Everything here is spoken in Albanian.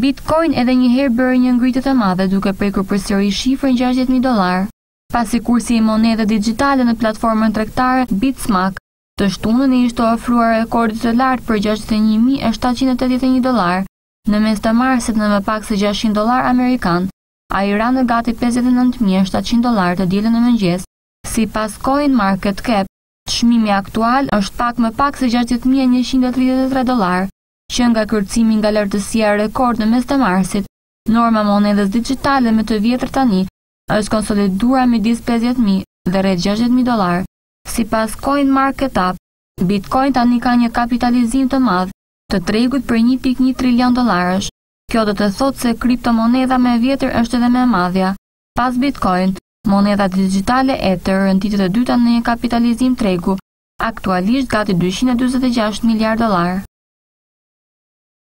Bitcoin edhe një herë bëri një ngritje të madhe duke prekur përsëri shifrën gjashtëdhjetë mijë dollarë, pasi kursi i monedhës dixhitale në platformën tregtare Bitstamp të shtunën i ishte afruar rekordit të lartë prej gjashtëdhjetë e një mijë e shtatëqind e tetëdhjetë e një dollarë në mes të marsit në më pak se gjashtëqind dollarë amerikanë. Ai ra në gati pesëdhjetë e nëntë mijë e shtatëqind dollarë të dielën në mëngjes. Sipas CoinMarketCap, çmimi aktual është pak më pak se gjashtëdhjetë mijë e njëqind e tridhjetë e tre dollarë. Që nga kërcimi nga lartësia rekord në mes të marsit, norma e monedhës dixhitale më të vjetër tani është konsoliduar midis pesëdhjetë mijë dhe rreth gjashtëdhjetë mijë dollarë. Sipas CoinMarketCap, Bitcoin tani ka një kapitalizim të madh të tregut prej një pikë një trilion dollarësh. Kjo do të thotë se kriptomonedha më e vjetër është edhe më e madhja. Pas Bitcoin, monedha dixhitale Ether renditet e dyta në një kapitalizim tregu aktualisht gati dyqind e njëzet e gjashtë miliardë dollarë.